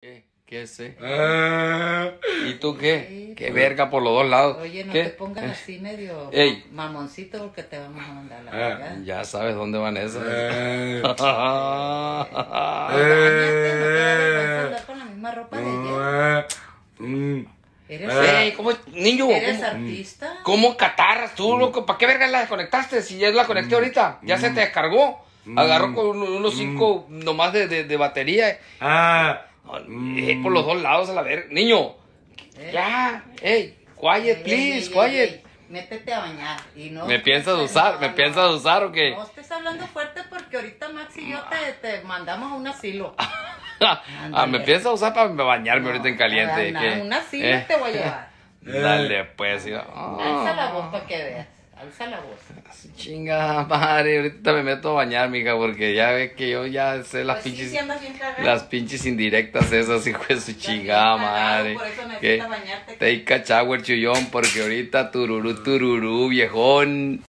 ¿Qué? ¿Qué sé? Ah. ¿Y tú qué? ¿Qué verga por los dos lados? Oye, no ¿Qué? te pongas así medio Ey. mamoncito porque te vamos a mandar la Ah. verga. Ya sabes dónde van esas. Ah. Vergüenza andar con la misma ropa de. Ah. Mm. ¿Eres, Ey, ¿cómo, niño? ¿eres ¿cómo, artista? cómo catarras tú, loco? ¿Para qué verga la desconectaste? Si ya la conecté ahorita, ya se te descargó. Agarró con uno- unos cinco nomás de, de, de batería. Ah. Por los dos lados a la verga. Niño, Eh. ya, ey, quiet, please, quiet. Métete a bañar. Y no, ¿Me piensas no, usar? ¿Me no. piensas usar o qué? No estés hablando fuerte porque ahorita Max y yo te, te mandamos a un asilo. ah, me piensas usar para bañarme ahorita en caliente. A un asilo Eh, te voy a llevar. Dale, pues. sí. Alza la Ah, voz para que veas. Alza la voz. Chinga madre, ahorita me meto a bañar, mija, porque ya ve que yo ya sé las Pues sí, pinches. sí cagado. Las pinches indirectas esas, hijo de su chingada madre. Por eso Que necesitas bañarte. take a shower, chuyón, porque ahorita tururú, tururú, viejón.